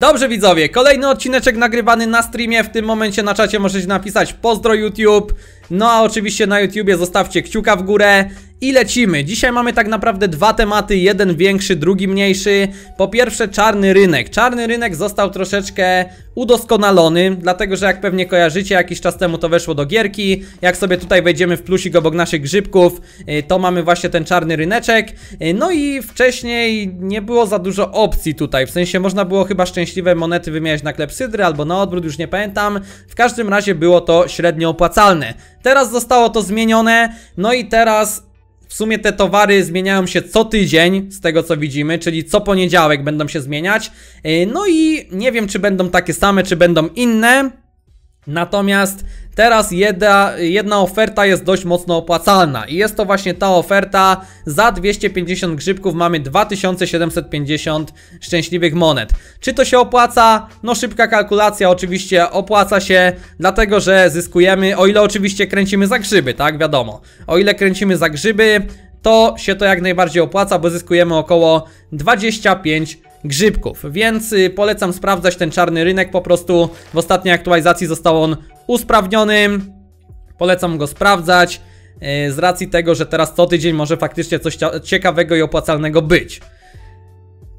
Dobrze widzowie, kolejny odcineczek nagrywany na streamie, w tym momencie na czacie możecie napisać pozdro YouTube, no a oczywiście na YouTubie zostawcie kciuka w górę i lecimy. Dzisiaj mamy tak naprawdę dwa tematy, jeden większy, drugi mniejszy. Po pierwsze czarny rynek. Czarny rynek został troszeczkę udoskonalony, dlatego że jak pewnie kojarzycie, jakiś czas temu to weszło do gierki. Jak sobie tutaj wejdziemy w plusik obok naszych grzybków, y, to mamy właśnie ten czarny ryneczek. Y, No i wcześniej nie było za dużo opcji tutaj, w sensie można było chyba szczęśliwe monety wymieniać na klepsydry albo na odwrót, już nie pamiętam. W każdym razie było to średnio opłacalne. Teraz zostało to zmienione, no i teraz w sumie te towary zmieniają się co tydzień, z tego co widzimy, czyli co poniedziałek będą się zmieniać. Yy, No i nie wiem, czy będą takie same, czy będą inne. Natomiast teraz jedna, jedna oferta jest dość mocno opłacalna i jest to właśnie ta oferta za 250 grzybków mamy 2750 szczęśliwych monet. Czy to się opłaca? No szybka kalkulacja oczywiście opłaca się, dlatego że zyskujemy, o ile oczywiście kręcimy za grzyby, tak wiadomo. O ile kręcimy za grzyby, to się to jak najbardziej opłaca, bo zyskujemy około 25 grzybków, więc y, polecam sprawdzać ten czarny rynek, po prostu w ostatniej aktualizacji został on usprawniony, polecam go sprawdzać, y, z racji tego, że teraz co tydzień może faktycznie coś ciekawego i opłacalnego być.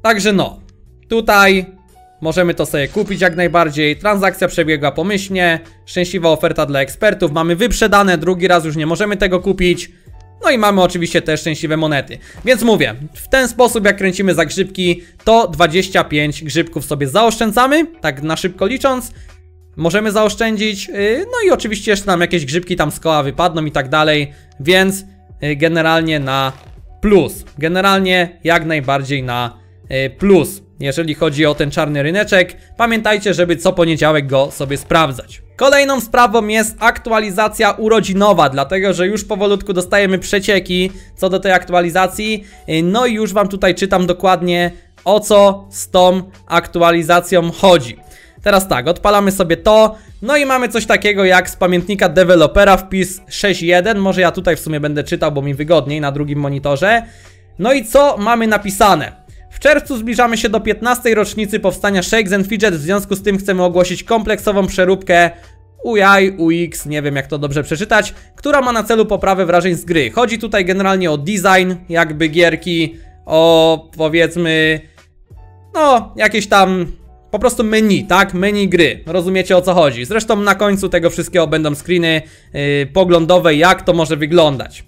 Także no, tutaj możemy to sobie kupić jak najbardziej, transakcja przebiegła pomyślnie, szczęśliwa oferta dla ekspertów, mamy wyprzedane, drugi raz już nie możemy tego kupić, no i mamy oczywiście też szczęśliwe monety. Więc mówię, w ten sposób jak kręcimy za grzybki, to 25 grzybków sobie zaoszczędzamy, tak na szybko licząc. Możemy zaoszczędzić, yy, no i oczywiście jeszcze nam jakieś grzybki tam z koła wypadną i tak dalej, więc yy, generalnie na plus. Generalnie jak najbardziej na yy, plus, jeżeli chodzi o ten czarny ryneczek. Pamiętajcie, żeby co poniedziałek go sobie sprawdzać. Kolejną sprawą jest aktualizacja urodzinowa, dlatego że już powolutku dostajemy przecieki co do tej aktualizacji. No i już Wam tutaj czytam dokładnie o co z tą aktualizacją chodzi. Teraz tak, odpalamy sobie to, no i mamy coś takiego jak z pamiętnika dewelopera wpis 6.1, może ja tutaj w sumie będę czytał, bo mi wygodniej na drugim monitorze. No i co mamy napisane? W czerwcu zbliżamy się do 15. rocznicy powstania Shakes and Fidget, w związku z tym chcemy ogłosić kompleksową przeróbkę UI, UX, nie wiem jak to dobrze przeczytać, która ma na celu poprawę wrażeń z gry. Chodzi tutaj generalnie o design, jakby gierki, o powiedzmy, no jakieś tam po prostu menu, tak? Menu gry. Rozumiecie o co chodzi. Zresztą na końcu tego wszystkiego będą screeny yy, poglądowe, jak to może wyglądać.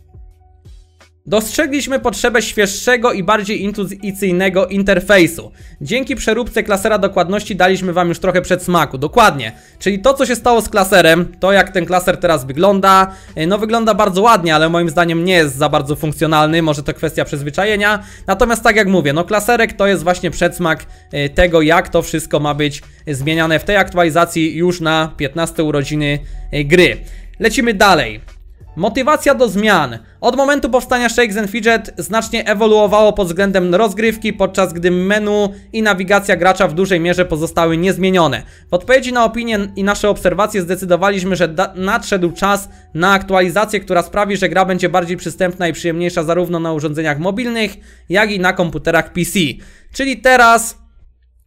Dostrzegliśmy potrzebę świeższego i bardziej intuicyjnego interfejsu. Dzięki przeróbce klasera dokładności daliśmy wam już trochę przedsmaku. Dokładnie. Czyli to, co się stało z klaserem, to jak ten klaser teraz wygląda, yy, no wygląda bardzo ładnie, ale moim zdaniem nie jest za bardzo funkcjonalny. Może to kwestia przyzwyczajenia. Natomiast tak jak mówię, no klaserek to jest właśnie przedsmak yy, tego, jak to wszystko ma być zmieniane w tej aktualizacji już na 15 urodziny yy, gry. Lecimy dalej. Motywacja do zmian. Od momentu powstania Shakes and Fidget znacznie ewoluowało pod względem rozgrywki, podczas gdy menu i nawigacja gracza w dużej mierze pozostały niezmienione. W odpowiedzi na opinie i nasze obserwacje zdecydowaliśmy, że nadszedł czas na aktualizację, która sprawi, że gra będzie bardziej przystępna i przyjemniejsza zarówno na urządzeniach mobilnych, jak i na komputerach PC. Czyli teraz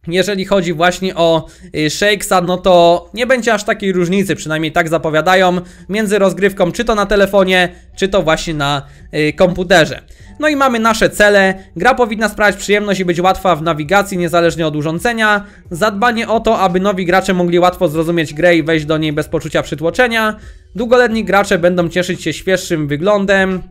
jeżeli chodzi właśnie o y, Shakesa, no to nie będzie aż takiej różnicy, przynajmniej tak zapowiadają, między rozgrywką czy to na telefonie, czy to właśnie na y, komputerze. No i mamy nasze cele. Gra powinna sprawiać przyjemność i być łatwa w nawigacji, niezależnie od urządzenia. Zadbanie o to, aby nowi gracze mogli łatwo zrozumieć grę i wejść do niej bez poczucia przytłoczenia. Długoletni gracze będą cieszyć się świeższym wyglądem,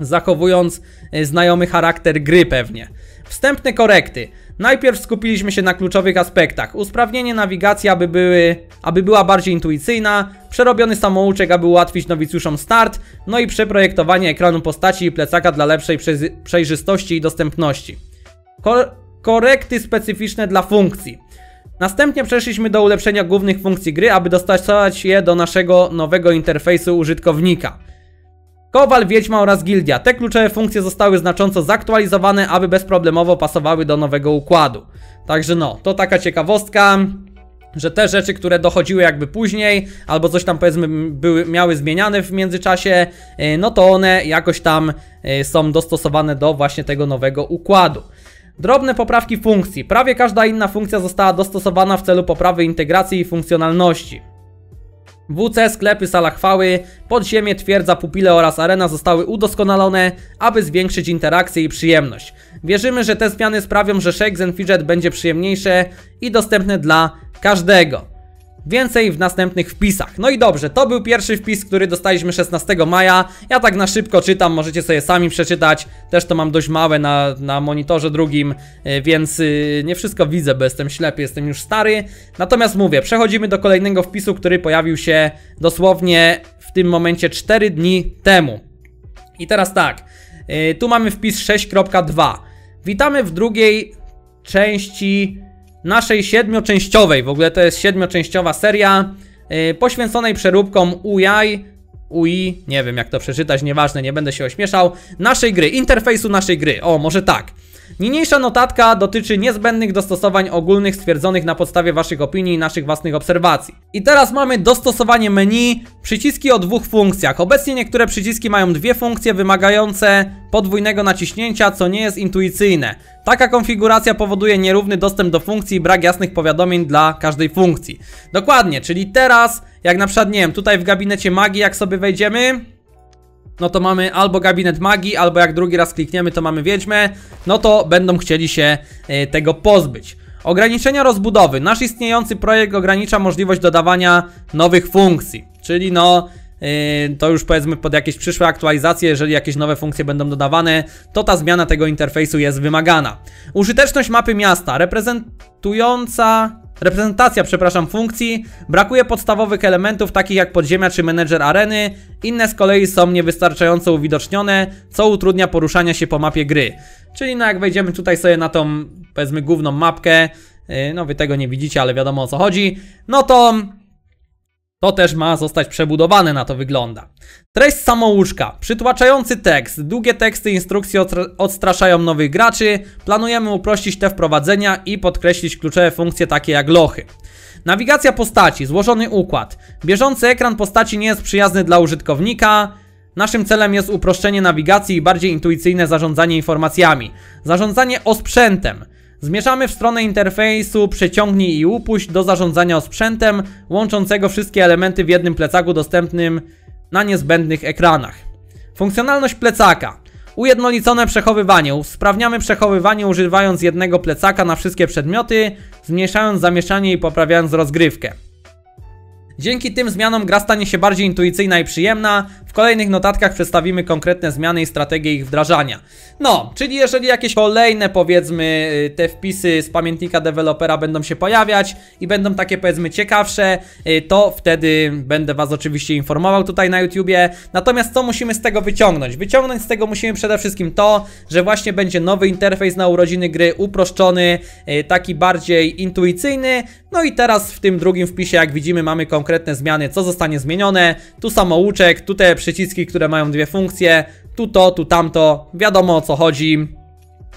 zachowując y, znajomy charakter gry pewnie. Wstępne korekty. Najpierw skupiliśmy się na kluczowych aspektach. Usprawnienie nawigacji, aby, były, aby była bardziej intuicyjna, przerobiony samouczek, aby ułatwić nowicjuszom start, no i przeprojektowanie ekranu postaci i plecaka dla lepszej przejrzy- przejrzystości i dostępności. Ko- korekty specyficzne dla funkcji. Następnie przeszliśmy do ulepszenia głównych funkcji gry, aby dostosować je do naszego nowego interfejsu użytkownika. Kowal, Wiedźma oraz Gildia. Te kluczowe funkcje zostały znacząco zaktualizowane, aby bezproblemowo pasowały do nowego układu. Także no, to taka ciekawostka, że te rzeczy, które dochodziły jakby później, albo coś tam powiedzmy były, miały zmieniane w międzyczasie, yy, no to one jakoś tam yy, są dostosowane do właśnie tego nowego układu. Drobne poprawki funkcji. Prawie każda inna funkcja została dostosowana w celu poprawy integracji i funkcjonalności. WC, sklepy, sala chwały, podziemie, twierdza, pupile oraz arena zostały udoskonalone, aby zwiększyć interakcję i przyjemność. Wierzymy, że te zmiany sprawią, że Shakes and Fidget będzie przyjemniejsze i dostępne dla każdego. Więcej w następnych wpisach. No i dobrze, to był pierwszy wpis, który dostaliśmy 16 maja. Ja tak na szybko czytam, możecie sobie sami przeczytać. Też to mam dość małe na, na monitorze drugim, e, więc y, nie wszystko widzę, bo jestem ślepy, jestem już stary. Natomiast mówię, przechodzimy do kolejnego wpisu, który pojawił się dosłownie w tym momencie 4 dni temu. I teraz tak, e, tu mamy wpis 6.2. Witamy w drugiej części naszej siedmioczęściowej, w ogóle to jest siedmioczęściowa seria yy, poświęconej przeróbkom UI, UI, nie wiem jak to przeczytać, nieważne, nie będę się ośmieszał, naszej gry, interfejsu naszej gry, o może tak. Niniejsza notatka dotyczy niezbędnych dostosowań ogólnych stwierdzonych na podstawie Waszych opinii i naszych własnych obserwacji. I teraz mamy dostosowanie menu, przyciski o dwóch funkcjach. Obecnie niektóre przyciski mają dwie funkcje wymagające podwójnego naciśnięcia, co nie jest intuicyjne. Taka konfiguracja powoduje nierówny dostęp do funkcji i brak jasnych powiadomień dla każdej funkcji. Dokładnie, czyli teraz, jak na przykład, nie wiem, tutaj w gabinecie magii, jak sobie wejdziemy, no to mamy albo gabinet magii, albo jak drugi raz klikniemy, to mamy wiedźmę, no to będą chcieli się e, tego pozbyć. Ograniczenia rozbudowy. Nasz istniejący projekt ogranicza możliwość dodawania nowych funkcji, czyli no Yy, to już powiedzmy pod jakieś przyszłe aktualizacje, jeżeli jakieś nowe funkcje będą dodawane, to ta zmiana tego interfejsu jest wymagana. Użyteczność mapy miasta, reprezentująca Reprezentacja, przepraszam, funkcji. Brakuje podstawowych elementów takich jak podziemia czy menedżer areny. Inne z kolei są niewystarczająco uwidocznione, co utrudnia poruszania się po mapie gry. Czyli no jak wejdziemy tutaj sobie na tą, powiedzmy, główną mapkę, yy, no wy tego nie widzicie, ale wiadomo o co chodzi, no to to też ma zostać przebudowane, na to wygląda. Treść samouczka. Przytłaczający tekst. Długie teksty instrukcji odstraszają nowych graczy. Planujemy uprościć te wprowadzenia i podkreślić kluczowe funkcje takie jak lochy. Nawigacja postaci. Złożony układ. Bieżący ekran postaci nie jest przyjazny dla użytkownika. Naszym celem jest uproszczenie nawigacji i bardziej intuicyjne zarządzanie informacjami. Zarządzanie osprzętem. Zmierzamy w stronę interfejsu przeciągnij i upuść do zarządzania osprzętem, łączącego wszystkie elementy w jednym plecaku dostępnym na niezbędnych ekranach. Funkcjonalność plecaka. Ujednolicone przechowywanie. Usprawniamy przechowywanie używając jednego plecaka na wszystkie przedmioty, zmniejszając zamieszanie i poprawiając rozgrywkę. Dzięki tym zmianom gra stanie się bardziej intuicyjna i przyjemna. W kolejnych notatkach przedstawimy konkretne zmiany i strategie ich wdrażania. No, czyli jeżeli jakieś kolejne powiedzmy y, te wpisy z pamiętnika dewelopera będą się pojawiać i będą takie powiedzmy ciekawsze, y, to wtedy będę Was oczywiście informował tutaj na YouTubie. Natomiast co musimy z tego wyciągnąć? Wyciągnąć z tego musimy przede wszystkim to, że właśnie będzie nowy interfejs na urodziny gry, uproszczony, y, taki bardziej intuicyjny. No i teraz w tym drugim wpisie, jak widzimy, mamy konkretne zmiany, co zostanie zmienione. Tu samouczek, tu te przyciski, które mają dwie funkcje, tu to, tu tamto, wiadomo o co chodzi.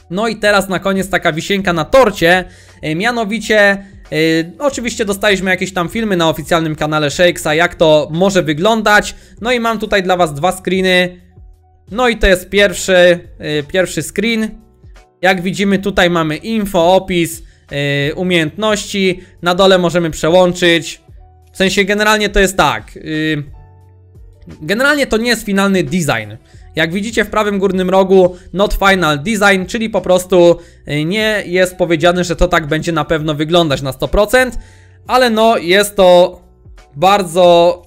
No i teraz na koniec taka wisienka na torcie, e, mianowicie Yy, oczywiście dostaliśmy jakieś tam filmy na oficjalnym kanale Shakesa, jak to może wyglądać. No i mam tutaj dla Was dwa screeny. No i to jest pierwszy, yy, pierwszy screen. Jak widzimy tutaj mamy info, opis, umiejętności. Na dole możemy przełączyć. W sensie generalnie to jest tak. Yy, Generalnie to nie jest finalny design. Jak widzicie w prawym górnym rogu not final design, czyli po prostu y, nie jest powiedziane, że to tak będzie na pewno wyglądać na 100%, ale no jest to bardzo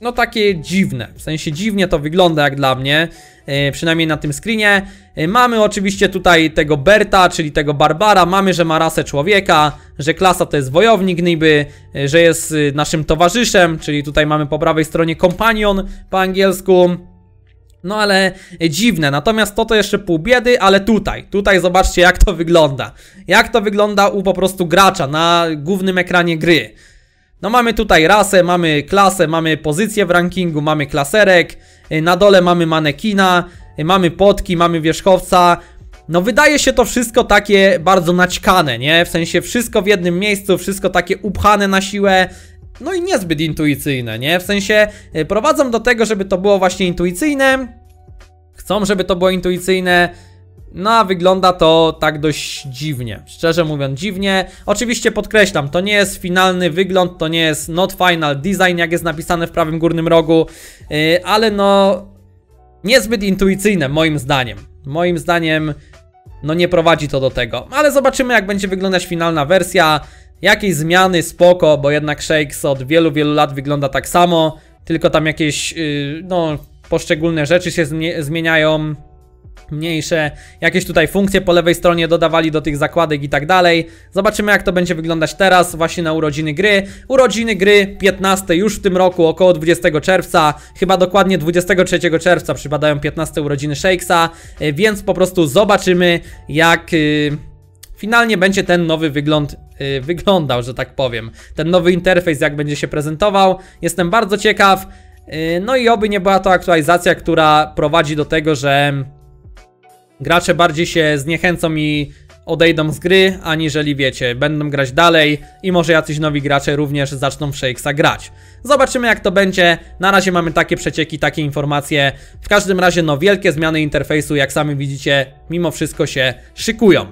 no takie dziwne, w sensie dziwnie to wygląda jak dla mnie, yy, przynajmniej na tym screenie. Yy, mamy oczywiście tutaj tego Berta, czyli tego Barbara, mamy, że ma rasę człowieka, że klasa to jest wojownik niby, yy, że jest naszym towarzyszem, czyli tutaj mamy po prawej stronie companion po angielsku. No ale dziwne, natomiast to to jeszcze pół biedy, ale tutaj, tutaj zobaczcie jak to wygląda. Jak to wygląda u po prostu gracza na głównym ekranie gry. No mamy tutaj rasę, mamy klasę, mamy pozycję w rankingu, mamy klaserek, y, na dole mamy manekina, y, mamy potki, mamy wierzchowca. No wydaje się to wszystko takie bardzo naćkane, nie? W sensie wszystko w jednym miejscu, wszystko takie upchane na siłę. No i niezbyt intuicyjne, nie? W sensie y, prowadzą do tego, żeby to było właśnie intuicyjne. Chcą, żeby to było intuicyjne. No a wygląda to tak dość dziwnie, szczerze mówiąc dziwnie. Oczywiście podkreślam, to nie jest finalny wygląd, to nie jest not final design, jak jest napisane w prawym górnym rogu, yy, ale no niezbyt intuicyjne moim zdaniem. Moim zdaniem no nie prowadzi to do tego, ale zobaczymy jak będzie wyglądać finalna wersja. Jakieś zmiany, spoko, bo jednak Shakes od wielu, wielu lat wygląda tak samo, tylko tam jakieś, yy, no, poszczególne rzeczy się zmieniają mniejsze, jakieś tutaj funkcje po lewej stronie dodawali do tych zakładek i tak dalej. Zobaczymy jak to będzie wyglądać teraz, właśnie na urodziny gry. Urodziny gry 15 już w tym roku, około 20 czerwca, chyba dokładnie 23 czerwca przypadają 15 urodziny Shakesa, y, więc po prostu zobaczymy jak... Yy, finalnie będzie ten nowy wygląd yy, wyglądał, że tak powiem. Ten nowy interfejs, jak będzie się prezentował. Jestem bardzo ciekaw. Yy, no i oby nie była to aktualizacja, która prowadzi do tego, że gracze bardziej się zniechęcą i odejdą z gry, aniżeli wiecie, będą grać dalej i może jacyś nowi gracze również zaczną w Shakesa grać. Zobaczymy jak to będzie, na razie mamy takie przecieki, takie informacje. W każdym razie no wielkie zmiany interfejsu jak sami widzicie mimo wszystko się szykują.